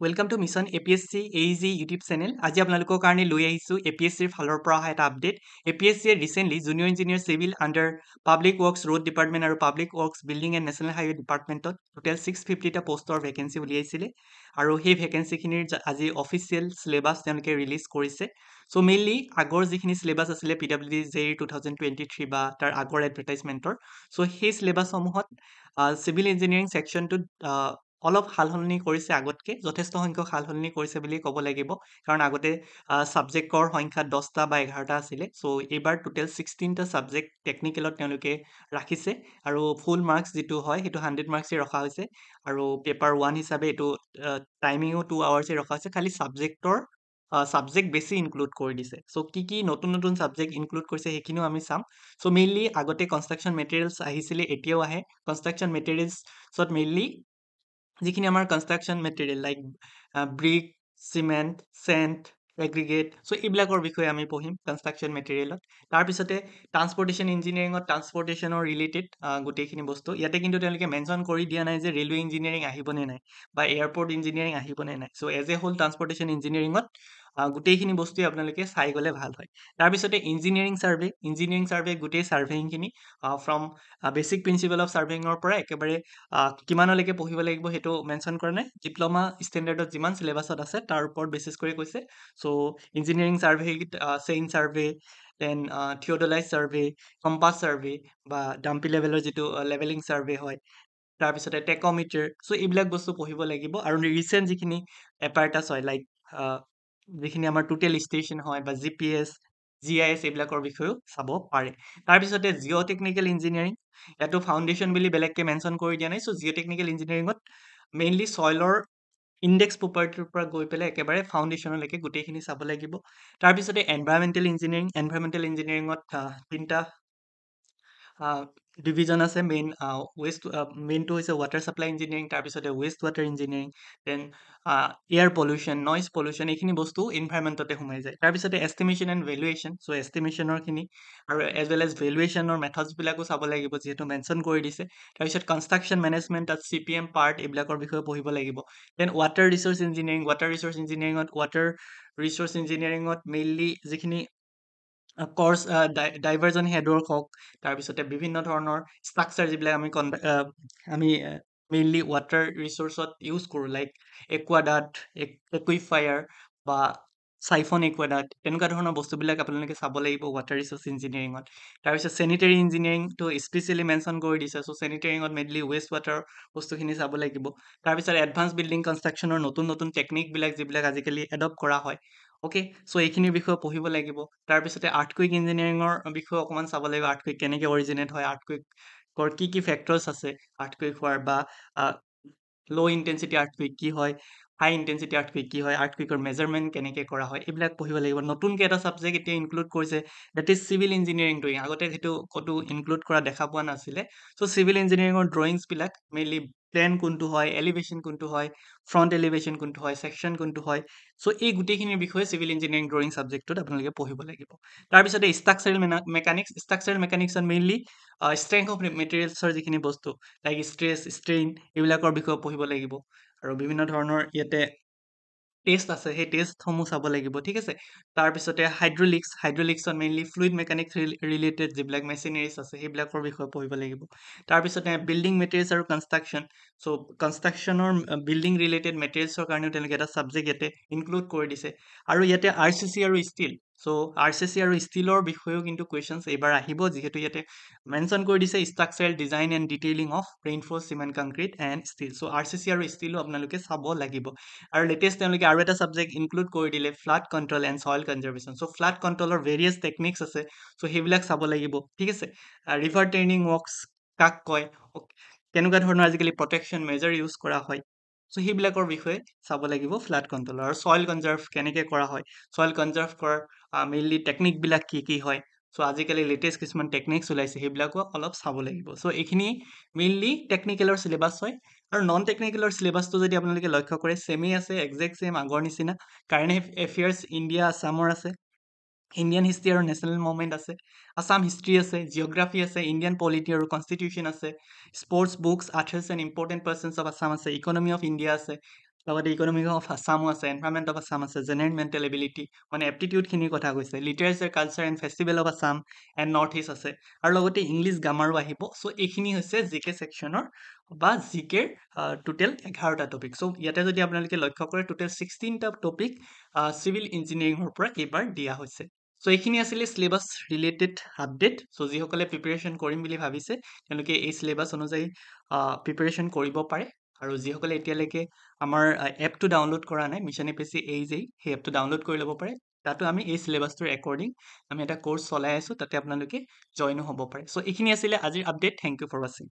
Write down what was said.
Welcome to mission A P S C A G YouTube channel আজি আপোনালোকৰ কাৰণে লৈ আহিছোঁ এ পি এছ চিৰ ফালৰ পৰা অহা এটা update A P S C recently junior engineer civil under public works road department আৰু public works building and national highway ডিপাৰ্টমেণ্টত টোটেল ছিক্স ফিফটিটা পষ্টৰ ভেকেঞ্চি উলিয়াইছিলে। আৰু সেই ভেকেঞ্চিখিনিৰ আজি অফিচিয়েল চিলেবাছ তেওঁলোকে ৰিলিজ কৰিছে। চ' মেইনলি আগৰ যিখিনি চিলেবাছ আছিলে P W D J two thousand twenty three বা তাৰ আগৰ এডভাৰটাইজমেণ্টৰ চ' সেই চিলেবাছসমূহত চিভিল ইঞ্জিনিয়াৰিং ছেকশ্যনটোত অলপ সাল সলনি কৰিছে আগতকৈ যথেষ্ট সংখ্যক সাল সলনি কৰিছে বুলি ক'ব লাগিব। কাৰণ আগতে ছাবজেক্টৰ সংখ্যা দহটা বা এঘাৰটা আছিলে। চ' এইবাৰ টোটেল ছিক্সটিনটা ছাবজেক্ট টেকনিকেলত তেওঁলোকে ৰাখিছে। আৰু ফুল মাৰ্কছ যিটো হয় সেইটো হাণ্ড্ৰেড মাৰ্কছেই ৰখা হৈছে। আৰু পেপাৰ ওৱান হিচাপে এইটো টাইমিঙো টু আৱাৰ্ছেই ৰখা হৈছে। খালি ছাবজেক্টৰ ছাবজেক্ট বেছি ইনক্লুড কৰি দিছে। চ' কি কি নতুন নতুন ছাবজেক্ট ইনক্লুড কৰিছে সেইখিনিও আমি চাম। চ' মেইনলি আগতে কনষ্ট্ৰাকশ্যন মেটেৰিয়েলছ আহিছিলে এতিয়াও আহে। কনষ্ট্ৰাকশ্যন মেটেৰিয়েলছত মেইনলি যিখিনি আমাৰ construction material like brick cement sand aggregate so' এইবিলাকৰ বিষয়ে আমি পঢ়িম কনষ্ট্ৰাকশ্যন মেটেৰিয়েলত তাৰপিছতে ট্ৰান্সপৰ্টেশ্যন ইঞ্জিনিয়াৰিঙত ট্ৰান্সপৰ্টেশ্যনৰ ৰিলেটেড গোটেইখিনি বস্তু। ইয়াতে কিন্তু তেওঁলোকে মেনশ্যন কৰি দিয়া নাই যে ৰেলৱে ইঞ্জিনিয়াৰিং আহিবনে নাই বা এয়াৰপৰ্ট ইঞ্জিনিয়াৰিং আহিবনে নাই। So' as a whole transportation ইঞ্জিনিয়াৰিঙত গোটেইখিনি বস্তুৱে আপোনালোকে চাই গ'লে ভাল হয়। তাৰপিছতে ইঞ্জিনিয়াৰিং ছাৰ্ভে ইঞ্জিনিয়াৰিং ছাৰ্ভে গোটেই ছাৰ্ভেইংখিনি ফ্ৰম বেচিক প্ৰিন্সিপল অফ ছাৰ্ভেইঙৰ পৰা একেবাৰে কিমানলৈকে পঢ়িব লাগিব সেইটো মেনশ্যন কৰা নাই। ডিপ্ল'মা ষ্টেণ্ডাৰ্ডত যিমান চিলেবাছত আছে তাৰ ওপৰত বেচিছ কৰি কৈছে। So' engineering survey chain survey then theodolite survey compass survey বা ডাম্পি লেভেলৰ যিটো লেভেলিং ছাৰ্ভে হয়। তাৰপিছতে টেকমিটাৰ চ' এইবিলাক বস্তু পঢ়িব লাগিব। আৰু ৰিচেণ্ট যিখিনি এপাৰ্টাছ হয় লাইক যিখিনি আমাৰ টোটেল ষ্টেচন হয় বা G P S G I S এইবিলাকৰ বিষয়েও চাব পাৰে। তাৰপিছতে জিঅ' টেকনিকেল ইঞ্জিনিয়াৰিং ইয়াতো ফাউণ্ডেশ্যন বুলি বেলেগকৈ মেনশ্যন কৰি দিয়া নাই চ' জিঅ' টেকনিকেল ইঞ্জিনিয়াৰিঙত মেইনলি চইলৰ ইণ্ডেক্স প্ৰপাৰ্টিৰ পৰা গৈ পেলাই একেবাৰে ফাউণ্ডেশ্যনলৈকে গোটেইখিনি চাব লাগিব। তাৰপিছতে এনভাইৰমেণ্টেল ইঞ্জিনিয়াৰিং এনভাইৰমেণ্টেল ইঞ্জিনিয়াৰিঙত তিনিটা ডিভিজন আছে মেইন ৱেষ্ট মেইনটো হৈছে ৱাটাৰ ছাপ্লাই ইঞ্জিনিয়াৰিং তাৰপিছতে waste water engineering then air pollution noise pollution এইখিনি বস্তু ইনভাইৰমেণ্টতে সোমাই যায়। তাৰপিছতে এষ্টিমেশ্যন এণ্ড ভেলুৱেশ্যন চ' এষ্টিমেশ্যনৰখিনি আৰু এজ ৱেল এজ ভেলুৱেশ্যনৰ মেথডছবিলাকো চাব লাগিব যিহেতু মেনশ্যন কৰি দিছে। তাৰপিছত কনষ্ট্ৰাকশ্যন মেনেজমেণ্ট তাত চি পি এম পাৰ্ট এইবিলাকৰ বিষয়ে পঢ়িব লাগিব। Then water resource engineering water resource ইঞ্জিনিয়াৰিঙত water resource ইঞ্জিনিয়াৰিঙত মেইনলি যিখিনি কৰ্চ ডাইভাৰ্জন হেডৱৰ্ক হওক তাৰপিছতে বিভিন্ন ধৰণৰ ষ্ট্ৰাকচাৰ যিবিলাক আমি আমি মেইনলি ৱাটাৰ ৰিচোৰ্চত ইউজ কৰোঁ লাইক একুৱাডাট একুইফায়াৰ বা চাইফন একুৱাডাট তেনেকুৱা ধৰণৰ বস্তুবিলাক আপোনালোকে চাব লাগিব ৱাটাৰ ৰিচোৰ্চ ইঞ্জিনিয়াৰিঙত তাৰপিছত চেনিটেৰী ইঞ্জিনিয়াৰিংটো স্পেচিয়েলি মেনশ্যন কৰি দিছে চ' চেনিটেৰিঙত মেইনলি ৱেষ্ট ৱাটাৰ বস্তুখিনি চাব লাগিব। তাৰপিছত এডভান্স বিল্ডিং কনষ্ট্ৰাকশ্যনৰ নতুন নতুন টেকনিকবিলাক যিবিলাক আজিকালি এডপ্ট কৰা হয়। অ'কে চ' এইখিনিৰ বিষয়ে পঢ়িব লাগিব। তাৰপিছতে আৰ্থকুইক ইঞ্জিনিয়াৰিঙৰ বিষয়ে অকণমান চাব লাগিব আৰ্থকুইক কেনেকৈ অৰিজিনেট হয় আৰ্থকুইকৰ কি কি ফেক্টৰ্ছ আছে আৰ্থকুইক হোৱাৰ বা ল' ইণ্টেনচিটি আৰ্থকুইক কি হয় হাই ইণ্টেনচিটি আৰ্থকুইক কি হয় আৰ্থকুইকৰ মেজাৰমেণ্ট কেনেকৈ কৰা হয় এইবিলাক পঢ়িব লাগিব। নতুনকৈ এটা ছাবজেক্ট এতিয়া ইনক্লুড কৰিছে ডেট ইজ চিভিল ইঞ্জিনিয়াৰিংটো আগতে সেইটো ক'তো ইনক্লুড কৰা দেখা পোৱা নাছিলে। চ' চিভিল ইঞ্জিনিয়াৰিঙৰ ড্ৰয়িংছবিলাক মেইনলি প্লেন কোনটো হয় এলিভেশ্যন কোনটো হয় ফ্ৰণ্ট এলিভেশ্যন কোনটো হয় ছেকশ্যন কোনটো হয়। চ' এই গোটেইখিনিৰ বিষয়ে চিভিল ইঞ্জিনিয়াৰিং ড্ৰয়িং ছাবজেক্টটোত আপোনালোকে পঢ়িব লাগিব। তাৰপিছতে ষ্ট্ৰাকচাৰেল মেকানিক্স ষ্ট্ৰাকচাৰেল মেকানিক্সত মেইনলি ষ্ট্ৰেংথ অফ মেটেৰিয়েলছৰ যিখিনি বস্তু লাইক ষ্ট্ৰেছ ষ্ট্ৰেইন এইবিলাকৰ বিষয়ে পঢ়িব লাগিব। আৰু বিভিন্ন ধৰণৰ ইয়াতে টেষ্ট আছে সেই টেষ্টসমূহ চাব লাগিব ঠিক আছে? তাৰপিছতে হাইড্ৰলিক্স হাইড্ৰলিক্সত মেইনলি ফ্লুইড মেকানিক্স ৰিলেটেড যিবিলাক মেচিনেৰিজ আছে সেইবিলাকৰ বিষয়ে পঢ়িব লাগিব। তাৰপিছতে বিল্ডিং মেটেৰিয়েলছ আৰু কনষ্ট্ৰাকশ্যন চ' কনষ্ট্ৰাকশ্যনৰ বিল্ডিং ৰিলেটেড মেটেৰিয়েলছৰ কাৰণেও তেওঁলোকে এটা ছাবজেক্ট ইয়াতে ইনক্লুড কৰি দিছে। আৰু ইয়াতে আৰ চি চি আৰু steel so' R C C আৰু ষ্টীলৰ বিষয়েও কিন্তু কুৱেশ্যনছ এইবাৰ আহিব। যিহেতু ইয়াতে মেনশ্যন কৰি দিছে structural design and detailing of reinforced cement concrete and steel so' R C C আৰু ষ্টীলো আপোনালোকে চাব লাগিব। আৰু লেটেষ্ট তেওঁলোকে আৰু এটা ছাবজেক্ট ইনক্লুড কৰি দিলে flood control and soil conservation so' flood কণ্ট্ৰলৰ various techniques আছে। চ' সেইবিলাক চাব লাগিব। ঠিক আছে? ৰিভাৰ ট্ৰেইনিং ৱৰ্কছ কাক কয়? কেনেকুৱা ধৰণৰ আজিকালি প্ৰটেকশ্যন মেজাৰ ইউজ কৰা হয়? চ' সেইবিলাকৰ বিষয়ে চাব লাগিব ফ্লাড কণ্ট্ৰল আৰু চইল কনজাৰ্ভ কেনেকৈ কৰা হয়। চইল কনজাৰ্ভ কৰাৰ মেইনলি টেকনিকবিলাক কি কি হয়? চ' আজিকালি লেটেষ্ট কিছুমান টেকনিক্স ওলাইছে সেইবিলাকো অলপ চাব লাগিব। চ' এইখিনি মেইনলি টেকনিকেলৰ চিলেবাছ হয়। আৰু নন টেকনিকেলৰ চিলেবাছটো যদি আপোনালোকে লক্ষ্য কৰে ছেমেই আছে একজেক্ট ছেম আগৰ নিচিনা। কাৰেণ্ট এফেয়াৰ্ছ ইণ্ডিয়া আছামৰ আছে। ইণ্ডিয়ান হিষ্ট্ৰী আৰু নেশ্যনেল মুভমেণ্ট আছে আছাম হিষ্ট্ৰী আছে জিঅ'গ্ৰাফী আছে ইণ্ডিয়ান পলিটি আৰু কনষ্টিটিউশ্যন আছে sports books authors and important persons of Assam আছে ইকনমি অফ ইণ্ডিয়া আছে লগতে ইকনমিক অফ আছামো আছে এনভাইৰমেণ্ট অফ আছাম আছে জেনেৰেল মেণ্টেল এবিলিটি মানে এপ্টিটিউডখিনিৰ কথা কৈছে literature culture and festival of Assam and north east আছে আৰু লগতে ইংলিছ গ্ৰামাৰো আহিব চ' এইখিনি হৈছে জি কে ছেকশ্যনৰ বা জি কেৰ টোটেল এঘাৰটা টপিক চ' ইয়াতে যদি আপোনালোকে লক্ষ্য কৰে টোটেল ছিক্সটিনটা টপিক চিভিল ইঞ্জিনিয়াৰিঙৰ পৰা এইবাৰ দিয়া হৈছে। চ' এইখিনি আছিলে চিলেবাছ ৰিলেটেড আপডেট চ' যিসকলে প্ৰিপেৰেশ্যন কৰিম বুলি ভাবিছে তেওঁলোকে এই চিলেবাছ অনুযায়ী প্ৰিপেৰেশ্যন কৰিব পাৰে। আৰু যিসকলে এতিয়ালৈকে আমাৰ এপটো ডাউনলোড কৰা নাই মিছন এ পি চি এই যেই সেই এপটো ডাউনলোড কৰি ল'ব পাৰে। তাতো আমি এই চিলেবাছটোৰ একৰ্ডিং আমি এটা কৰ্চ চলাই আছোঁ তাতে আপোনালোকে জইনো হ'ব পাৰে। চ' এইখিনি আছিলে আজিৰ আপডেট থেংক ইউ ফৰ ৱাচিং